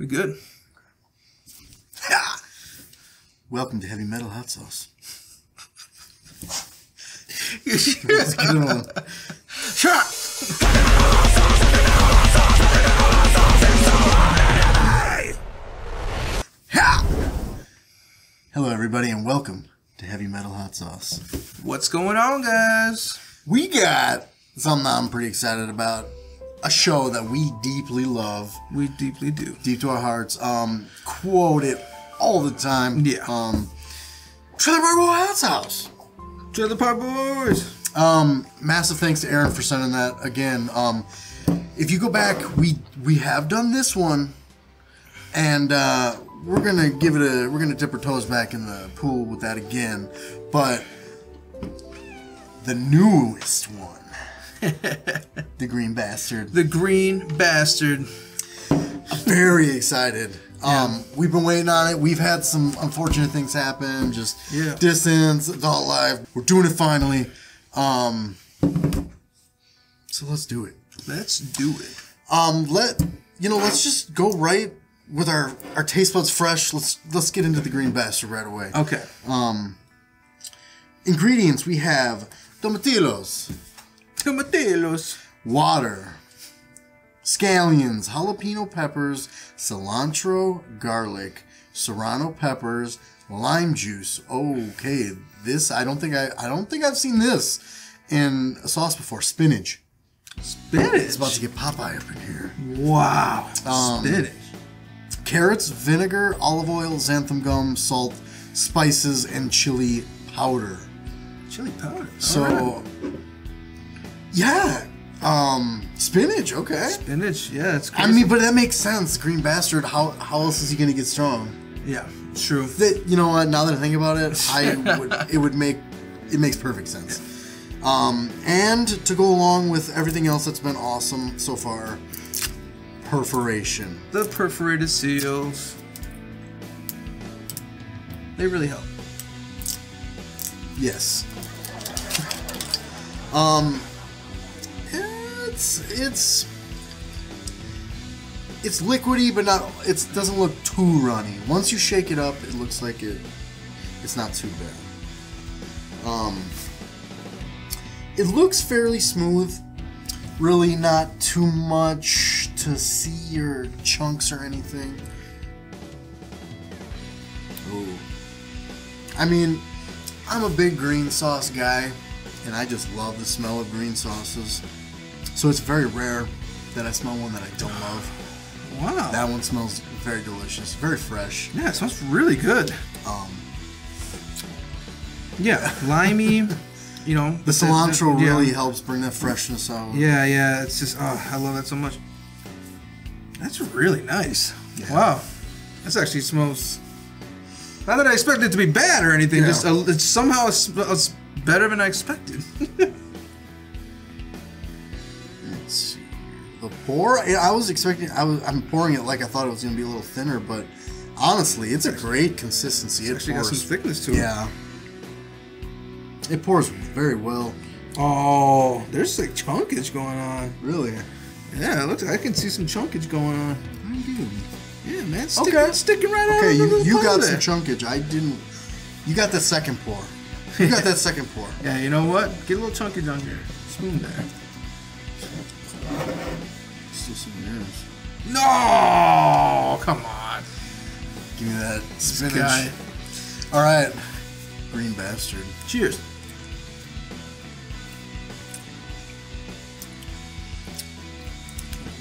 We good? Welcome to Heavy Metal Hot Sauce. Let's get on. Shot! Hello, everybody, and welcome to Heavy Metal Hot Sauce. What's going on, guys? We got something I'm pretty excited about. A show that we deeply love, We deeply do. deep to our hearts. Um, quote it all the time. Yeah. Um, Trailer Park Boy Hot House. Trailer Park Boys. Um, massive thanks to Aaron for sending that again. Um, if you go back, we we have done this one, and uh, we're gonna give it a we're gonna dip our toes back in the pool with that again. But the newest one, the Green Bastard, The Green Bastard. very excited. Um, we've been waiting on it. We've had some unfortunate things happen, just Yeah. distance, adult life. We're doing it finally. Um, so let's do it. Let's do it. Um, let you know. Let's just go right with our our taste buds fresh. Let's let's get into the green bastard right away. Okay. Um, Ingredients: we have tomatillos, Tomatelos. water, scallions, jalapeno peppers, cilantro, garlic, serrano peppers, lime juice. Okay, this I don't think I I don't think I've seen this in a sauce before. Spinach. Spinach. It's about to get Popeye up in here. Wow. Um, Spinach. carrots, vinegar, olive oil, xanthan gum, salt, spices, and chili powder. Chili powder. So. Yeah, um, spinach. Okay. Spinach. Yeah, it's I mean, but that makes sense. Green bastard. How how else is he gonna get strong? yeah, true. That you know what? Now that I think about it, I would it would make it makes perfect sense. Um, and to go along with everything else that's been awesome so far, perforation. The perforated seals. They really help. Yes. Um, it's it's it's liquidy, but not. It doesn't look too runny. Once you shake it up, it looks like it. It's not too bad. Um, it looks fairly smooth. Really, not too much to see or chunks or anything. Ooh. I mean, I'm a big green sauce guy, and I just love the smell of green sauces. So it's very rare that I smell one that I don't love. Wow. That one smells very delicious, very fresh. yeah, it smells really good. Um, Yeah, limey. You know, the cilantro yeah. really helps bring that freshness out. Yeah, yeah. It's just, oh, I love that so much. That's really nice. Yeah. Wow, this actually smells. Not that I expected it to be bad or anything. Yeah. Just uh, it's somehow it's, it's better than I expected. pour, I was expecting. I was. I'm pouring it like I thought it was gonna be a little thinner, but honestly, it's a great consistency. It actually got some thickness to it. Yeah. It pours very well. Oh, there's like chunkage going on. Really. Yeah, it looks. I can see some chunkage going on. Yeah, man. Stick, Okay. Sticking right out. Okay, of the you, you got there. some chunkage. I didn't. You got that second pour. You got that second pour. Yeah, you know what? Get a little chunkage on your spoon there. Still some yours. No, come on. Give me that spinach. guy. All right, green bastard. Cheers.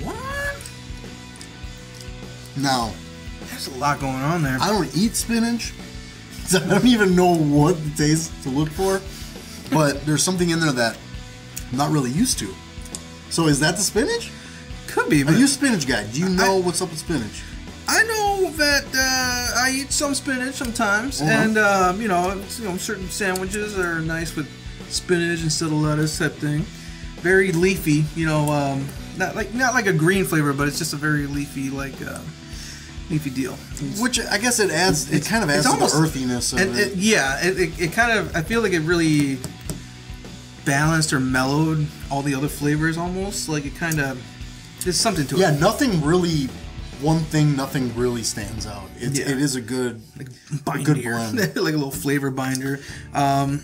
What? Now, There's a lot going on there. I don't eat spinach, so I don't even know what the taste to look for. But there's something in there that I'm not really used to. So is that the spinach? Could be, Are you a spinach guy? Do you know what's up with spinach? I know that uh, I eat some spinach sometimes, Uh-huh. and um, you know, you know, certain sandwiches are nice with spinach instead of lettuce type thing. Very leafy, you know, um, not like not like a green flavor, but it's just a very leafy like uh, leafy deal. Which I guess it adds. It It's- kind of it's adds to almost- the earthiness of and it. it, yeah, it, it, it kind of I feel like it really balanced or mellowed all the other flavors almost. Like it kind of there's something to it. Yeah, nothing really one thing, nothing really stands out. It's, Yeah. It is a good, binder, good blend. like a little flavor binder. Um,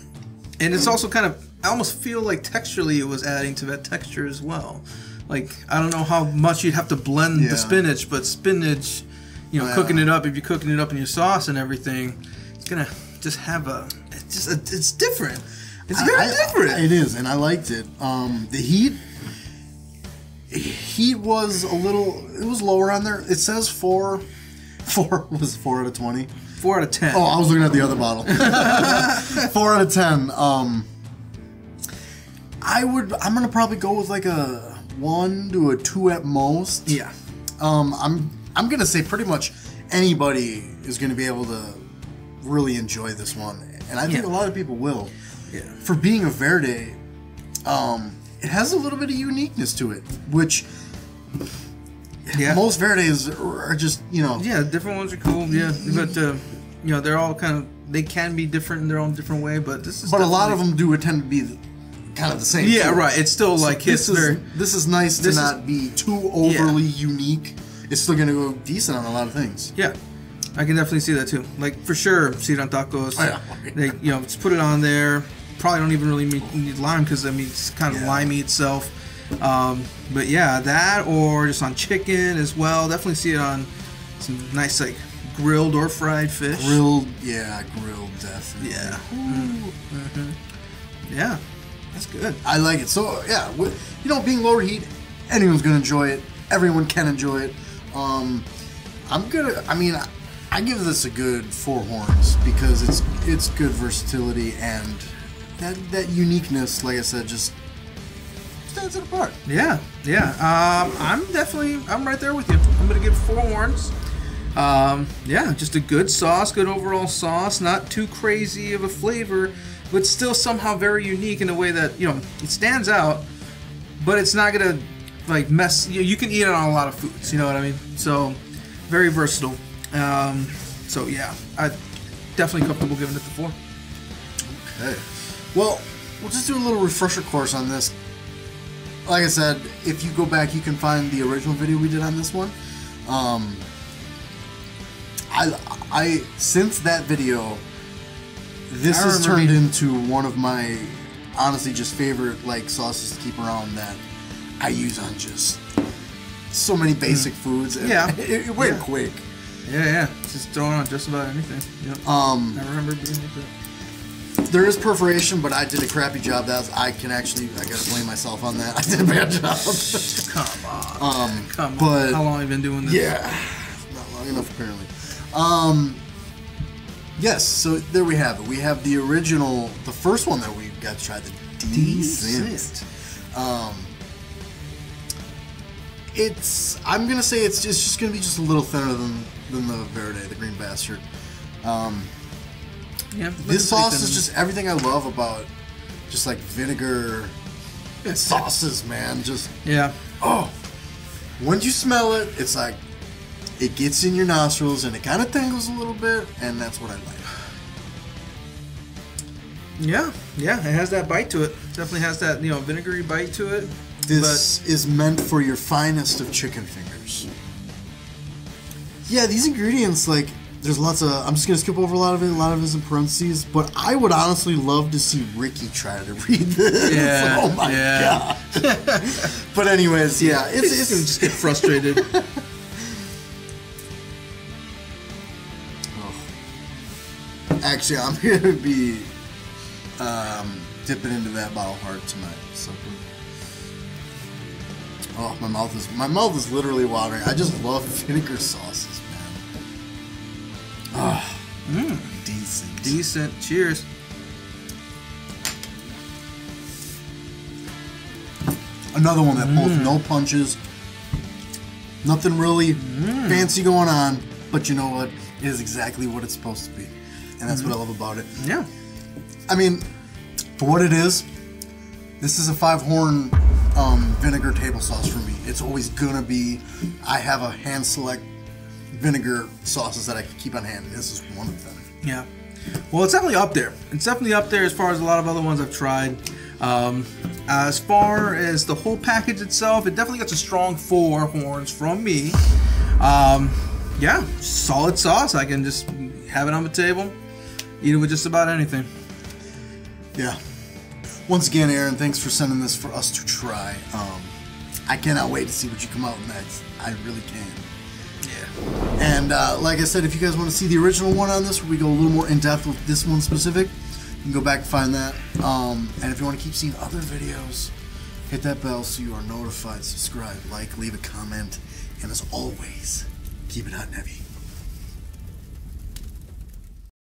and it's also kind of, I almost feel like texturally it was adding to that texture as well. Like I don't know how much you'd have to blend Yeah. the spinach, but spinach, you know, Yeah. cooking it up if you're cooking it up in your sauce and everything, it's gonna just have a, it's just, a, it's different. It's very I- I- different. It is, and I liked it. Um, the heat, heat was a little. It was lower on there. It says four. Four was four out of twenty. Four out of ten. Oh, I was looking at the other bottle. four out of ten. Um, I would. I'm gonna probably go with like a one to a two at most. yeah. Um, I'm. I'm gonna say pretty much anybody is gonna be able to really enjoy this one, and I think Yeah. a lot of people will Yeah. for being a Verde, um, it has a little bit of uniqueness to it, which Yeah. most Verdes are just, you know, Yeah, different ones are cool. Yeah, but uh, you know they're all kind of they can be different in their own different way. But this is but a lot of them do tend to be kind of the same. Yeah, too. right. It's still like This is their this is nice to is- not be too overly unique. It's still gonna go decent on a lot of things. yeah. I can definitely see that too. Like for sure, see it on tacos. Oh, yeah. They you know just put it on there. Probably don't even really need, need lime because I mean it's kind of Yeah. limey itself. Um, but yeah, that or just on chicken as well. Definitely see it on some nice like grilled or fried fish. Grilled, yeah, grilled, definitely. Yeah. Mhm. Yeah. That's good. I like it. So yeah, wi- you know, being lower heat, anyone's gonna enjoy it. Everyone can enjoy it. Um, I'm gonna. I mean, I, I give this a good four horns because it's it's good versatility and that that uniqueness. Like I said, just stands it apart. Yeah, yeah. Um, I'm definitely, I'm right there with you. I'm gonna give four horns. Um, yeah, just a good sauce, good overall sauce. Not too crazy of a flavor, but still somehow very unique in a way that you know it stands out. But it's not gonna like mess. You, you can eat it on a lot of foods. You know what I mean? So very versatile. Um, so yeah, I definitely comfortable giving it the four. Okay. Well, we'll just do a little refresher course on this. Like I said, if you go back, you can find the original video we did on this one. Um, I, I since that video, this I has turned into one of my honestly just favorite like sauces to keep around that I use on just so many basic foods. and Yeah. it, it went Yeah. quick. Yeah, yeah. Just throwing on just about anything. Yep. Um, I remember being like that. There is perforation, but I did a crappy job. That's I can actually I gotta blame myself on that. I did a bad job. Come on. um, Come but on. How long have you been doing this? yeah, not long enough apparently. Um, yes, so there we have it. We have the original, the first one that we got to try, the decent. Decent. Um, it's I'm gonna say it's just, it's just gonna be just a little thinner than than the Verde, the Green Bastard. Um, Yeah. this sauce is just everything I love about just like vinegar sauces, man. Just Yeah. oh, once you smell it, it's like it gets in your nostrils and it kind of tingles a little bit, and that's what I like. Yeah. Yeah. It has that bite to it. Definitely has that you know vinegary bite to it. This is meant for your finest of chicken fingers. Yeah, these ingredients, like, there's lots of. I'm just gonna skip over a lot of it. A lot of it is in parentheses, but I would honestly love to see Ricky try to read this. Yeah, oh my yeah. god. but anyways, yeah, It's, it's, it's gonna just get frustrated. actually I'm gonna be um, dipping into that bottle hard tonight. So. Oh, my mouth is my mouth is literally watering. I just love vinegar sauces. Decent. Decent. Cheers. Another one that pulls mm. no punches. Nothing really mm. fancy going on, but you know what? It is exactly what it's supposed to be, and that's what mm-hmm. I love about it. Yeah. I mean, for what it is, this is a five horn um, vinegar table sauce for me. It's always gonna be. I have a hand select vinegar sauces that I can keep on hand. This is one of them. Yeah. Well, it's definitely up there. It's definitely up there as far as a lot of other ones I've tried. Um, as far as the whole package itself, it definitely gets a strong four horns from me. Um, yeah, solid sauce. I can just have it on the table, eat it with just about anything. Yeah. Once again, Aaron, thanks for sending this for us to try. Um, I cannot wait to see what you come out with next. I really can. Yeah. And uh, like I said, if you guys want to see the original one on this, where we go a little more in depth with this one specific, you can go back and find that. Um, and if you want to keep seeing other videos, hit that bell so you are notified. Subscribe, like, leave a comment, and as always, keep it hot and heavy.